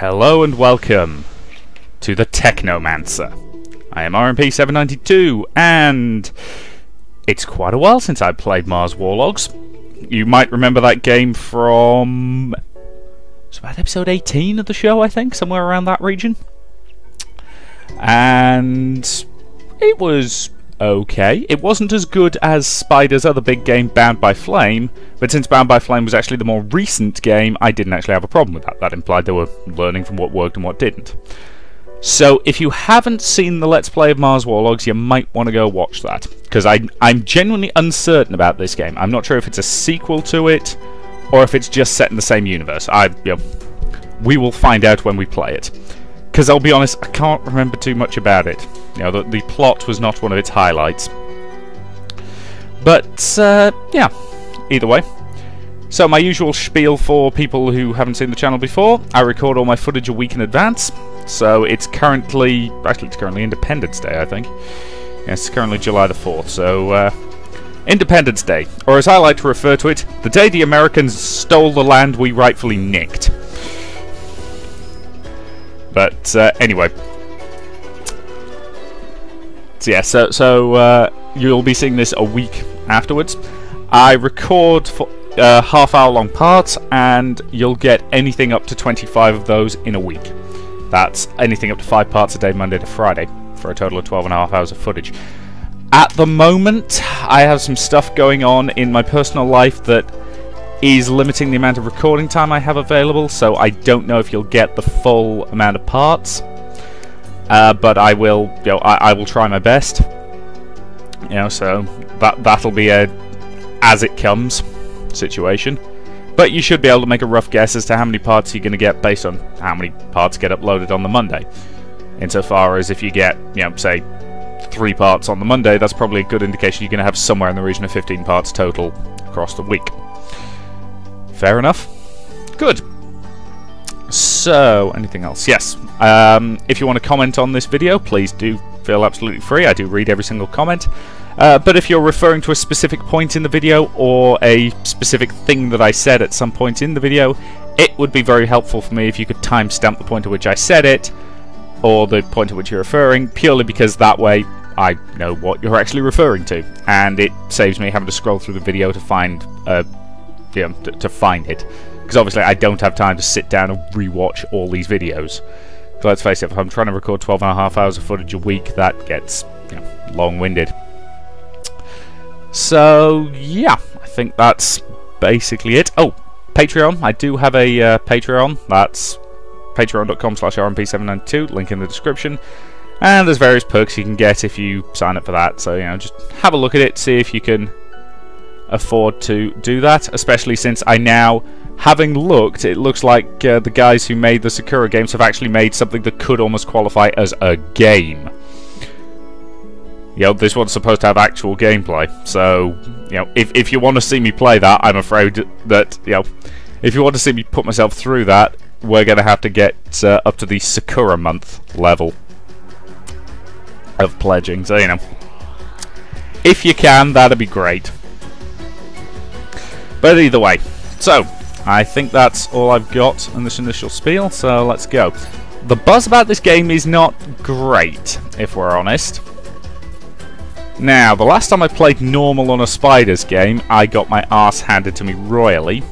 Hello and welcome to the Technomancer. I am RMP792 and it's quite a while since I played Mars Warlogs. You might remember that game from it's about episode 18 of the show, I think, somewhere around that region. And it was okay. It wasn't as good as Spider's other big game, Bound by Flame, but since Bound by Flame was actually the more recent game, I didn't actually have a problem with that. That implied they were learning from what worked and what didn't. So if you haven't seen the Let's Play of Mars Warlogs, you might want to go watch that. Because I'm genuinely uncertain about this game. I'm not sure if it's a sequel to it, or if it's just set in the same universe. I, you know, we will find out when we play it. Because I'll be honest, I can't remember too much about it. You know, the, the plot was not one of its highlights. But, uh, yeah, either way. So my usual spiel for people who haven't seen the channel before, I record all my footage a week in advance. So it's currently, actually it's currently Independence Day, I think. Yes, it's currently July the 4th, so uh, Independence Day, or as I like to refer to it, the day the Americans stole the land we rightfully nicked. But uh, anyway, so yeah, so so uh, you'll be seeing this a week afterwards. I record for uh, half hour long parts, and you'll get anything up to 25 of those in a week. That's anything up to five parts a day, Monday to Friday, for a total of 12 and a half hours of footage. At the moment, I have some stuff going on in my personal life that is limiting the amount of recording time I have available, so I don't know if you'll get the full amount of parts. Uh, but I will, you know, I, I, will try my best. You know, so that that'll be a as it comes situation. But you should be able to make a rough guess as to how many parts you're going to get based on how many parts get uploaded on the Monday. Insofar as if you get, you know, say three parts on the Monday, that's probably a good indication you're going to have somewhere in the region of 15 parts total across the week. Fair enough. Good. So, anything else? Yes. Um, if you want to comment on this video, please do feel absolutely free. I do read every single comment. Uh, but if you're referring to a specific point in the video or a specific thing that I said at some point in the video, it would be very helpful for me if you could timestamp the point at which I said it or the point at which you're referring, purely because that way I know what you're actually referring to, and it saves me having to scroll through the video to find a you know, to find it. Because obviously I don't have time to sit down and rewatch all these videos. Let's face it, if I'm trying to record 12 and a half hours of footage a week, that gets you know, long-winded. So, yeah, I think that's basically it. Oh, Patreon. I do have a uh, Patreon. That's patreon.com slash rmp792, link in the description. And there's various perks you can get if you sign up for that. So, you know, just have a look at it, see if you can afford to do that, especially since I now, having looked, it looks like uh, the guys who made the Sakura games have actually made something that could almost qualify as a game. You know, this one's supposed to have actual gameplay, so, you know, if, if you want to see me play that, I'm afraid that, you know, if you want to see me put myself through that, we're going to have to get uh, up to the Sakura month level of pledging, so, you know, if you can, that'd be great. But either way, so I think that's all I've got in this initial spiel, so let's go. The buzz about this game is not great, if we're honest. Now, the last time I played normal on a Spiders game, I got my ass handed to me royally.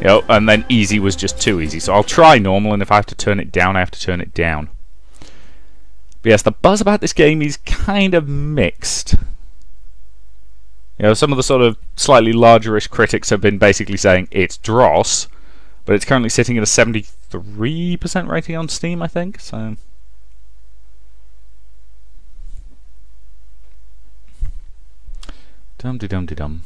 Yo, and then easy was just too easy, so I'll try normal, and if I have to turn it down, I have to turn it down. But yes, the buzz about this game is kind of mixed. You know, some of the sort of slightly largerish critics have been basically saying it's dross, but it's currently sitting at a 73% rating on Steam, I think. So. Dum de dum de dum.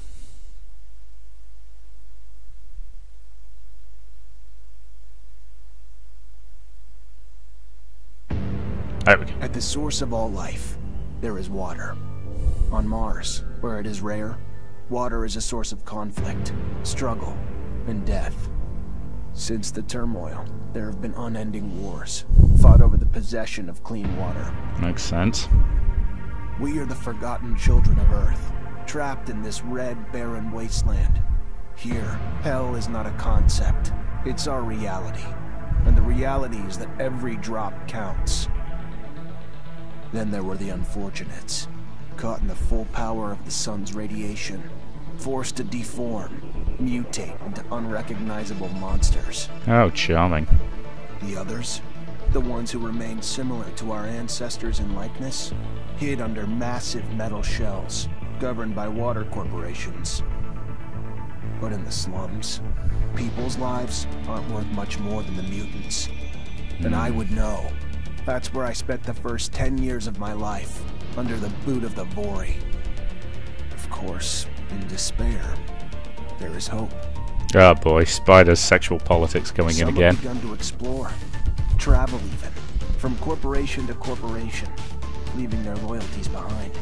At the source of all life, there is water. On Mars, where it is rare, water is a source of conflict, struggle, and death. Since the turmoil, there have been unending wars, fought over the possession of clean water. Makes sense. We are the forgotten children of Earth, trapped in this red, barren wasteland. Here, hell is not a concept. It's our reality. And the reality is that every drop counts. Then there were the unfortunates, caught in the full power of the sun's radiation, forced to deform, mutate into unrecognizable monsters. Oh, charming. The others, the ones who remained similar to our ancestors in likeness, hid under massive metal shells, governed by water corporations. But in the slums, people's lives aren't worth much more than the mutants. And hmm. I would know. That's where I spent the first ten years of my life, under the boot of the Vori. Of course, in despair, there is hope. Oh boy, Spider's sexual politics going Some in again. have begun to explore, travel even, from corporation to corporation, leaving their loyalties behind.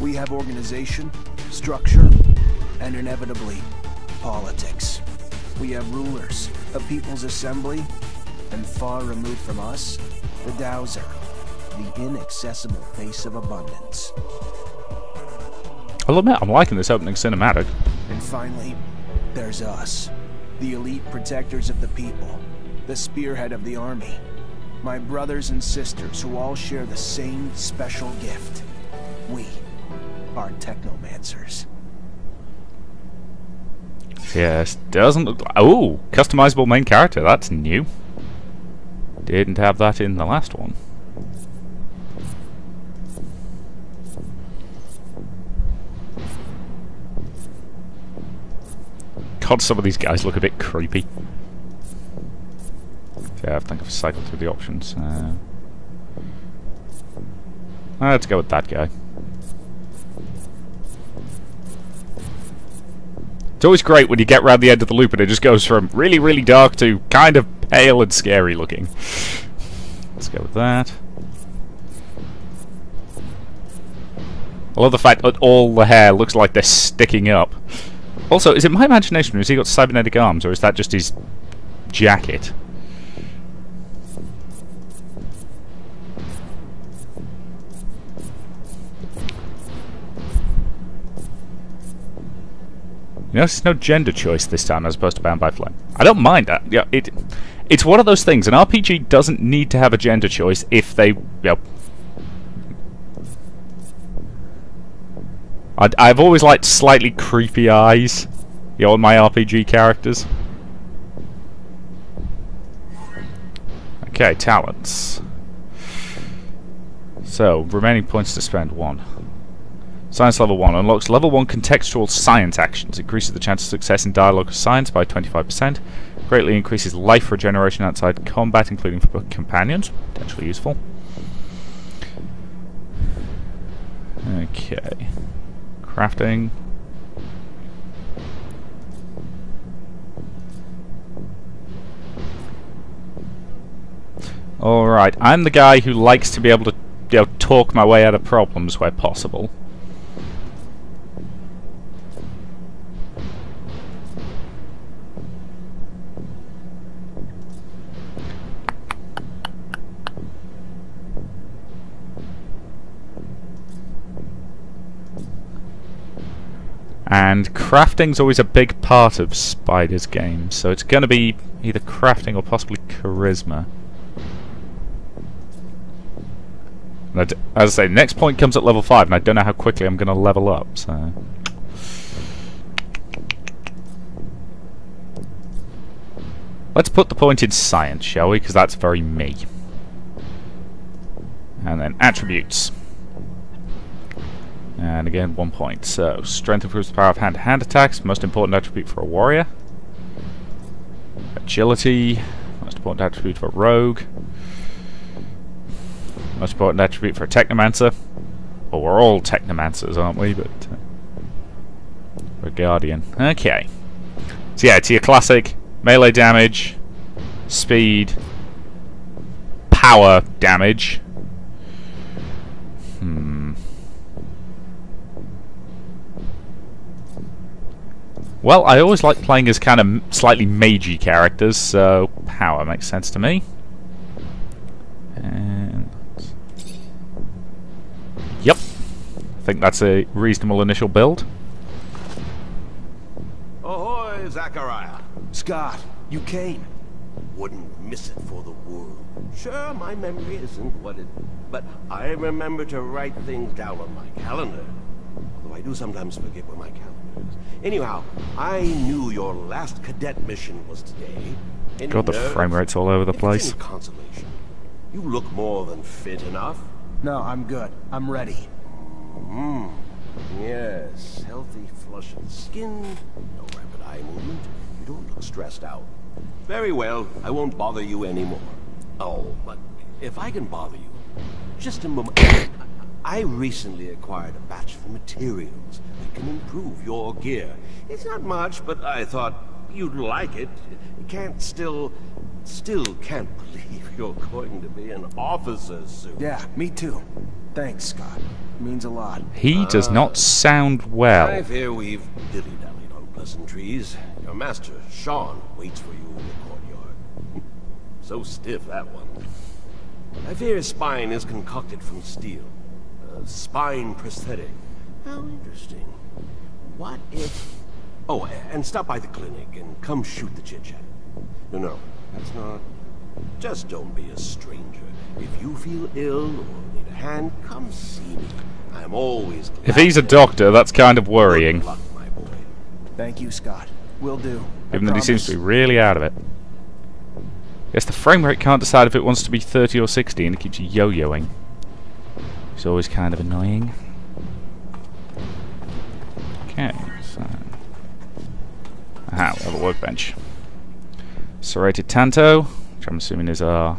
We have organization, structure, and inevitably, politics. We have rulers, a people's assembly, and far removed from us, the Dowser, the inaccessible face of abundance. I'll admit, I'm liking this opening cinematic. And finally, there's us, the elite protectors of the people, the spearhead of the army. My brothers and sisters who all share the same special gift. We are technomancers. Yes, doesn't look like... Oh, customizable main character, that's new. Didn't have that in the last one. God, some of these guys look a bit creepy. Yeah, I think I've cycled through the options. Uh, let's go with that guy. It's always great when you get round the end of the loop and it just goes from really, really dark to kind of pale and scary looking. Let's go with that. I love the fact that all the hair looks like they're sticking up. Also, is it my imagination or has he got cybernetic arms or is that just his jacket? You notice there's no gender choice this time as opposed to Bound by Flame. I don't mind that. Yeah, it, it's one of those things. An RPG doesn't need to have a gender choice if they, you know, I, I've always liked slightly creepy eyes, you know, on my RPG characters. Okay, talents. So, remaining points to spend, one. Science level 1 unlocks level 1 contextual science actions. Increases the chance of success in dialogue of science by 25%. Greatly increases life regeneration outside combat, including for companions. Potentially useful. Okay. Crafting. Alright, I'm the guy who likes to be able to you know, talk my way out of problems where possible. And crafting's always a big part of Spider's games, so it's going to be either crafting or possibly charisma. as I say, next point comes at level 5, and I don't know how quickly I'm going to level up, so... Let's put the point in science, shall we? Because that's very me. And then attributes. And again, one point. So, strength improves the power of hand-to-hand -hand attacks, most important attribute for a warrior. Agility, most important attribute for a rogue. Most important attribute for a technomancer. Well, we're all technomancers, aren't we? But uh, we're a guardian. Okay. So yeah, it's your classic melee damage, speed, power damage. Hmm. Well, I always like playing as kind of slightly magey characters, so power makes sense to me. And yep, I think that's a reasonable initial build. Ahoy, Zachariah. Scott, you came. Wouldn't miss it for the world. Sure, my memory isn't what it... But I remember to write things down on my calendar. Although I do sometimes forget where my calendar. Anyhow, I knew your last cadet mission was today. Any God, the frame rate's all over the place. consolation. You look more than fit enough. No, I'm good. I'm ready. Hmm. Yes, healthy, flushing skin, no rapid eye movement. You don't look stressed out. Very well, I won't bother you anymore. Oh, but if I can bother you, just a moment. I recently acquired a batch of materials that can improve your gear. It's not much, but I thought you'd like it. Can't still... Still can't believe you're going to be an officer soon. Yeah, me too. Thanks, Scott. It means a lot. He does uh, not sound well. I fear we've dilly-dallied on pleasantries. Your master, Sheon, waits for you in the courtyard. so stiff, that one. I fear his spine is concocted from steel. A spine prosthetic. How interesting. What if... Oh, and stop by the clinic and come shoot the chit-chat. No, no, that's not... Just don't be a stranger. If you feel ill or need a hand, come see me. I'm always If he's a doctor, that's kind of worrying. Luck, Thank you, Scott. Will do. Even though he seems to be really out of it. Yes, the frame rate can't decide if it wants to be 30 or 60 and it keeps yo-yoing. It's always kind of annoying. Okay, so... Aha, we have a workbench. Serrated Tanto, which I'm assuming is our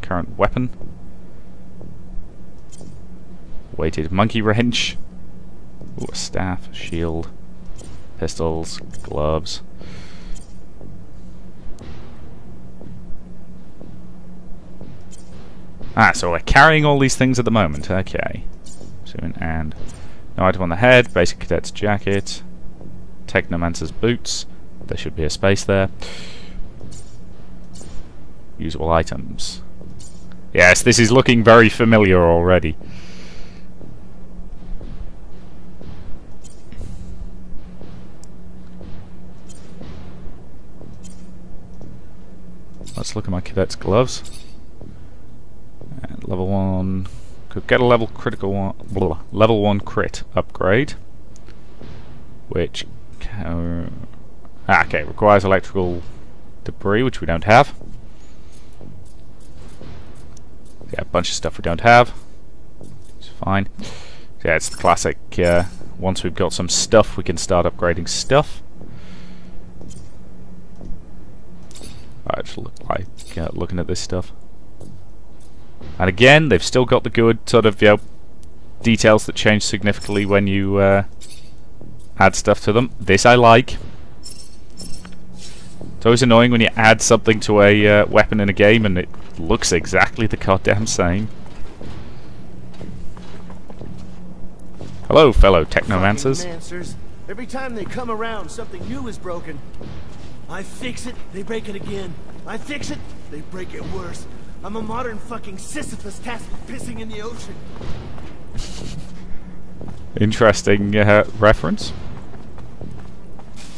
current weapon. Weighted monkey wrench. Ooh, a staff, shield, pistols, gloves. Ah, so we're carrying all these things at the moment. Okay. And no item on the head, basic cadet's jacket, technomancer's boots. There should be a space there. Usable items. Yes, this is looking very familiar already. Let's look at my cadet's gloves. Level 1... Could get a level critical one, blah, level 1 crit upgrade. Which... Ah, okay, requires electrical debris, which we don't have. Yeah, a bunch of stuff we don't have. It's fine. Yeah, it's the classic, uh, once we've got some stuff, we can start upgrading stuff. I just look like uh, looking at this stuff. And again, they've still got the good sort of, you know, details that change significantly when you uh, add stuff to them. This I like. It's always annoying when you add something to a uh, weapon in a game and it looks exactly the goddamn same. Hello, fellow technomancers. Every time they come around, something new is broken. I fix it, they break it again. I fix it, they break it worse. I'm a modern fucking Sisyphus tasked with pissing in the ocean. Interesting uh, reference.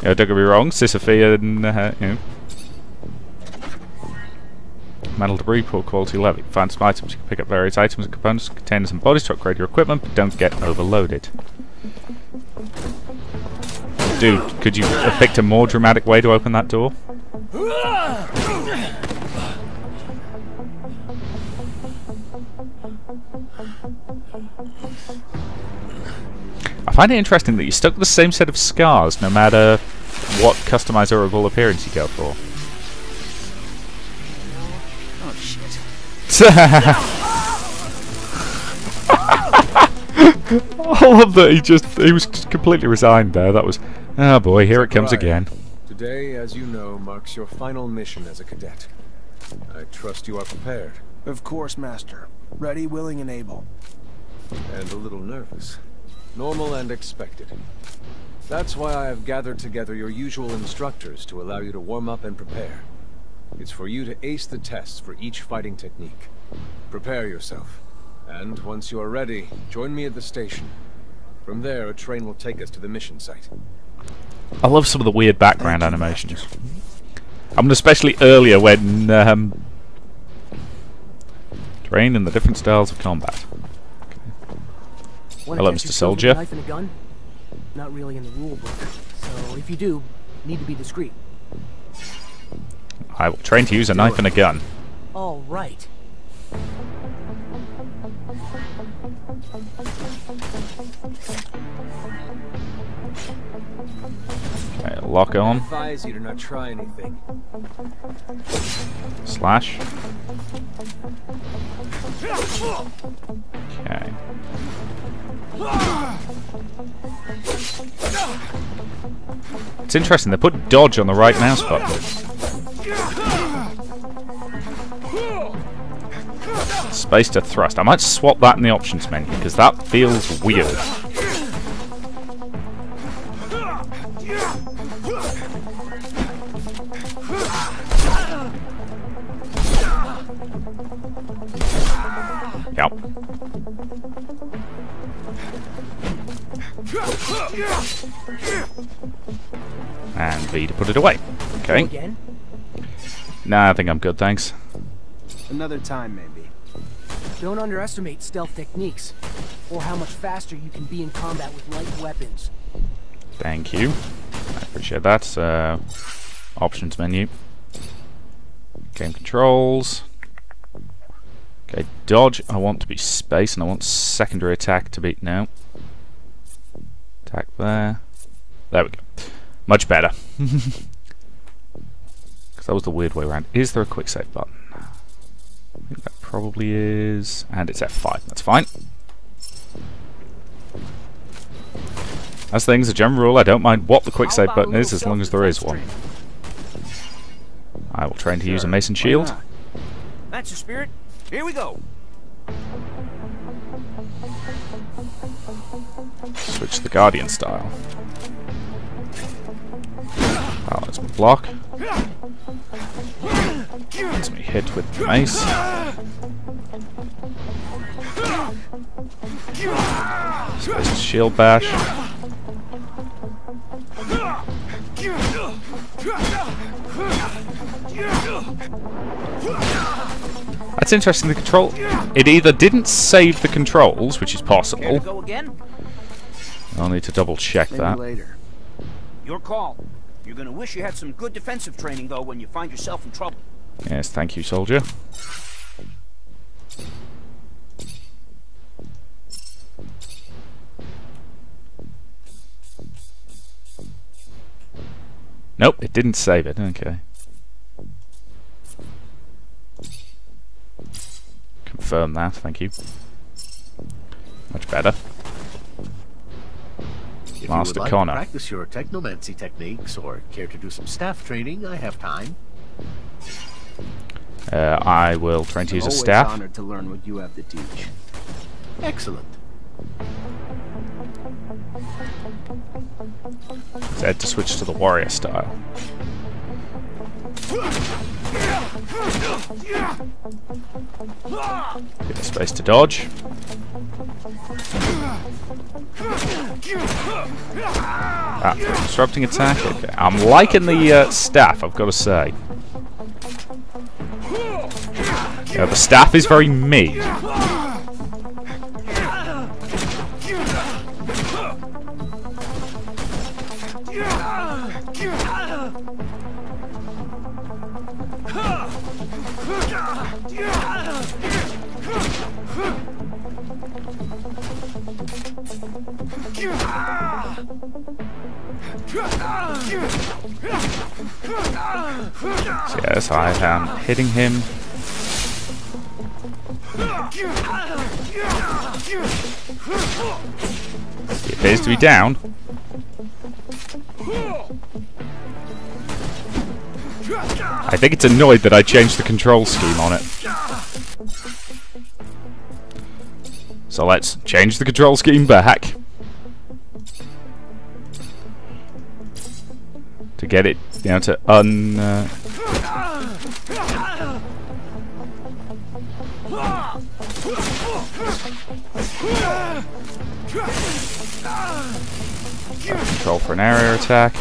Yeah, don't get me wrong, Sisyphean, uh, you know, metal debris, poor quality level. Find some items, you can pick up various items and components, containers and bodies to upgrade your equipment, but don't get overloaded. Dude, could you have picked a more dramatic way to open that door? Find it interesting that you stuck with the same set of scars no matter what customizable appearance you go for. Oh, shit. I love that he just he was just completely resigned there. That was oh boy, here it comes again. Today, as you know, marks your final mission as a cadet. I trust you are prepared. Of course, Master. Ready, willing, and able. And a little nervous. Normal and expected. That's why I have gathered together your usual instructors to allow you to warm up and prepare. It's for you to ace the tests for each fighting technique. Prepare yourself. And once you are ready, join me at the station. From there, a train will take us to the mission site. I love some of the weird background animations. I mean, especially earlier when um, trained in the different styles of combat. Wanna Hello, Mr. your skills with a Soldier. Knife and a gun? Not really in the rule book. So if you do, need to be discreet. I will train to use a knife and a gun. All right. Okay, lock I on, advise you to not try anything. slash. Okay. It's interesting, they put dodge on the right mouse button. Space to thrust. I might swap that in the options menu, because that feels weird. Okay. again? Nah, I think I'm good, thanks. Another time, maybe. Don't underestimate stealth techniques, or how much faster you can be in combat with light weapons. Thank you. I appreciate that. Uh, options menu. Game controls. Okay, dodge. I want to be space, and I want secondary attack to be now. Attack there. There we go. Much better. That was the weird way around. Is there a quick save button? I think that probably is. And it's F5. That's fine. As things, a general rule, I don't mind what the quick save button is as long as there is one. I will train to use a mason shield. That's the spirit. Here we go. Switch to the guardian style. Balance my block. Lets me hit with the mace. Space to shield bash. That's interesting. The control. It either didn't save the controls, which is possible. I'll need to double check that. later. Your call. You're gonna wish you had some good defensive training, though, when you find yourself in trouble. Yes, thank you, soldier. Nope, it didn't save it. Okay. Confirm that, thank you. Much better. If you Master would like Connor. to practice your technomancy techniques or care to do some staff training, I have time. Uh, I will train to use a Always staff. honored to learn what you have to teach. Excellent. Z to switch to the warrior style. Get a space to dodge. Ah, disrupting attack. Okay, I'm liking the uh, staff. I've got to say. Yeah, the staff is very me. Yes, I am hitting him. He appears to be down. I think it's annoyed that I changed the control scheme on it. So let's change the control scheme back. To get it, know, to un... Uh, control for an area attack.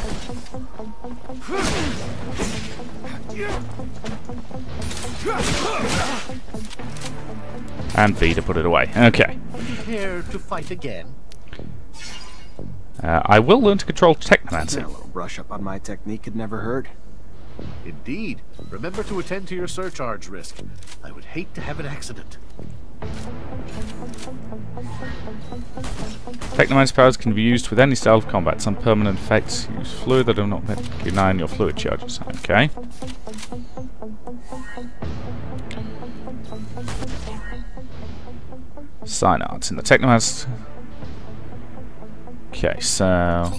And V to put it away. Okay. Care to fight again? Uh, I will learn to control Technomancy. A little brush up on my technique could never hurt. Indeed. Remember to attend to your surcharge risk. I would hate to have an accident. Technomancy powers can be used with any style of combat. Some permanent effects use fluid that do not deny your fluid charges. Okay. Sign arts in the Technomast. Okay, so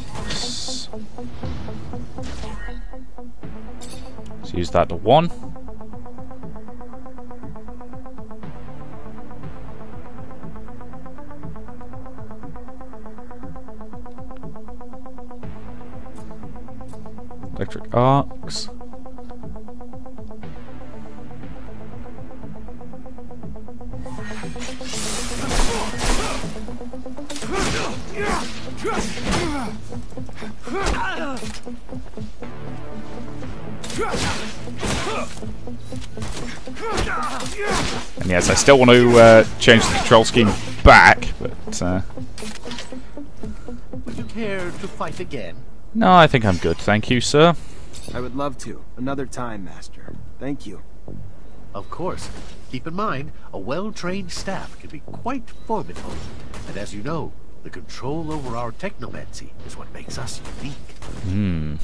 let's use that to one. Electric arcs. Still want to uh, change the control scheme back, but uh, Would you care to fight again? no, I think I'm good. Thank you, sir. I would love to. Another time, Master. Thank you. Of course. Keep in mind, a well-trained staff can be quite formidable. And as you know, the control over our technomancy is what makes us unique. Hmm.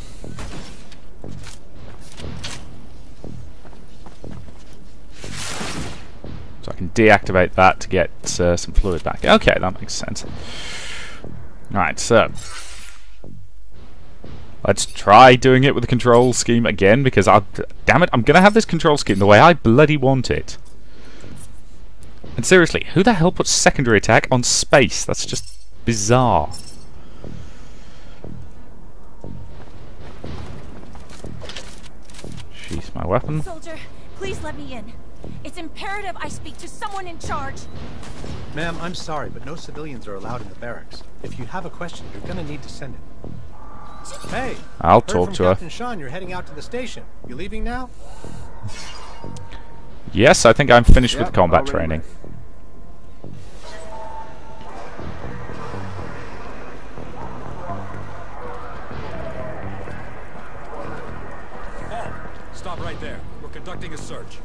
So I can deactivate that to get uh, some fluid back. Okay, that makes sense. Alright, so let's try doing it with the control scheme again because I, damn it, I'm gonna have this control scheme the way I bloody want it. And seriously, who the hell puts secondary attack on space? That's just bizarre. Sheath my weapon. Soldier, please let me in. It's imperative I speak to someone in charge. Ma'am, I'm sorry, but no civilians are allowed in the barracks. If you have a question, you're gonna need to send it. Hey! I'll talk from to her. Captain Sheon, you're heading out to the station. You leaving now? Yes, I think I'm finished with Yep, combat already training. Stop right there. We're conducting a search.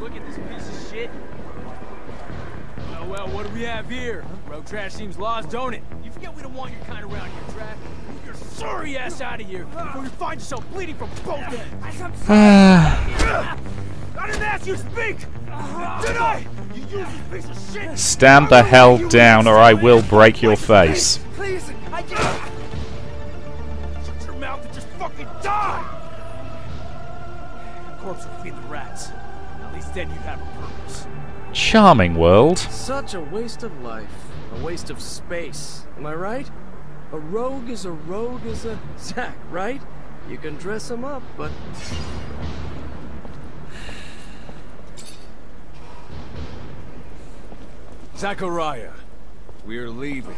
Look at this piece of shit. Well, well, what do we have here? Road trash seems lost, don't it? You forget we don't want your kind around here, Trav. Move your sorry ass out of here before you find yourself bleeding from both ends. I didn't ask you to speak! Uh-huh. Did I? You useless piece of shit! Stand the hell down or I will break your face. Then you'd have a purpose. Charming world. Such a waste of life. A waste of space. Am I right? A rogue is a rogue is a Zack, right? You can dress him up, but Zachariah, we're leaving.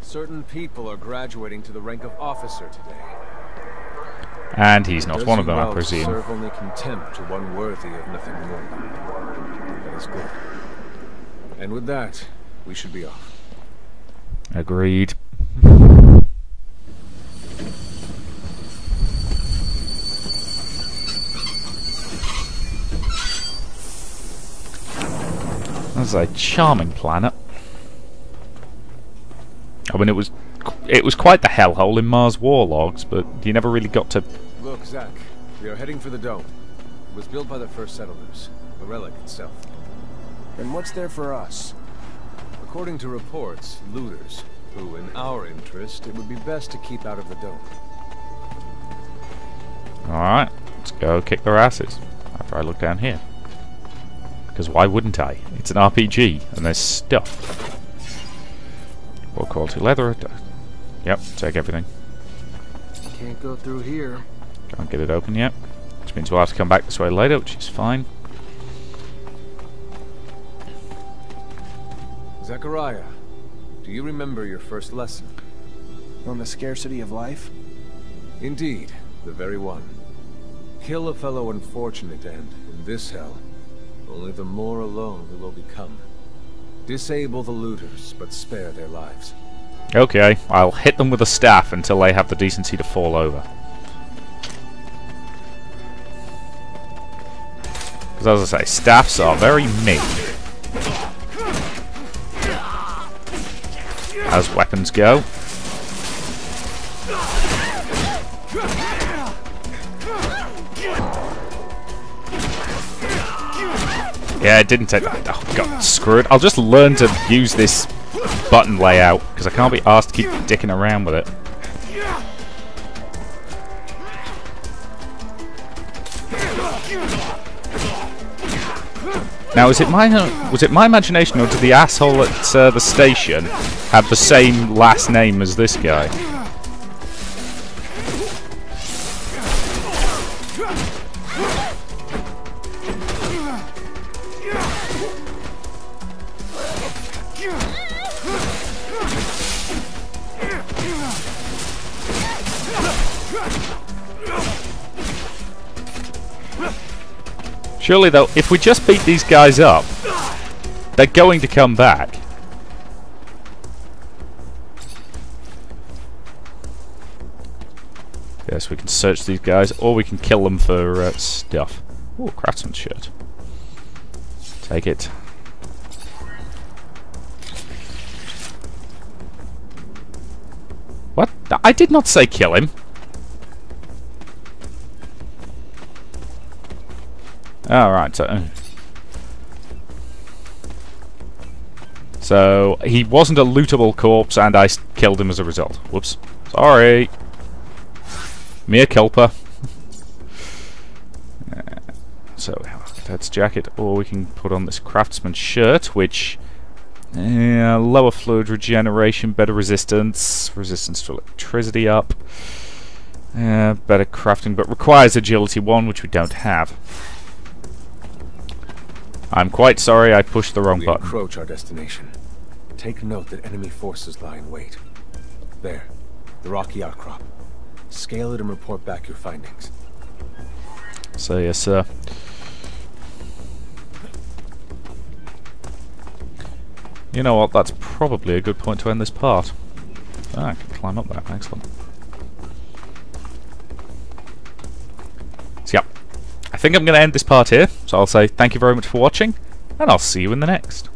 Certain people are graduating to the rank of officer today. And he's not one of them, I well presume. serve only contempt to one worthy of nothing more. That is good. And with that, we should be off. Agreed. That's a charming planet. I mean, it was it was quite the hellhole in Mars War logs, but you never really got to. Look, Zach, we are heading for the dome. It was built by the first settlers, a relic itself. And what's there for us? According to reports, looters, who, in our interest, it would be best to keep out of the dome. All right, let's go kick their asses. After I look down here, because why wouldn't I? It's an RPG, and there's stuff. Poor quality leather. Yep, take everything. Can't go through here. Can't get it open yet. Which means we'll have to come back this way later, which is fine. Zachariah, do you remember your first lesson? On the scarcity of life? Indeed, the very one. Kill a fellow unfortunate and, in this hell, only the more alone we will become. Disable the looters, but spare their lives. Okay, I'll hit them with a staff until they have the decency to fall over. Because as I say, staffs are very mean. As weapons go. Yeah, it didn't take that. Oh, God, screw it. I'll just learn to use this button layout, because I can't be asked to keep dicking around with it. Now, is it my was it my imagination, or did the asshole at uh, the station have the same last name as this guy? Surely, though, if we just beat these guys up, they're going to come back. Yes, we can search these guys, or we can kill them for uh, stuff. Oh, craftsman shirt. Take it. What? I did not say kill him. Oh, Alright, so... Uh. So, he wasn't a lootable corpse, and I killed him as a result. Whoops. Sorry. Mere culpa. Uh, so, that's jacket, or we can put on this craftsman shirt, which... Lower fluid regeneration, better resistance, resistance to electricity up. Yeah, better crafting, but requires agility 1, which we don't have. I'm quite sorry I pushed the wrong we button. approach our destination. Take note that enemy forces lie in wait. There, the rocky outcrop. Scale it and report back your findings. So yes, sir. You know what, that's probably a good point to end this part. Ah, I can climb up there, excellent. Think I'm going to end this part here, so I'll say thank you very much for watching, and I'll see you in the next.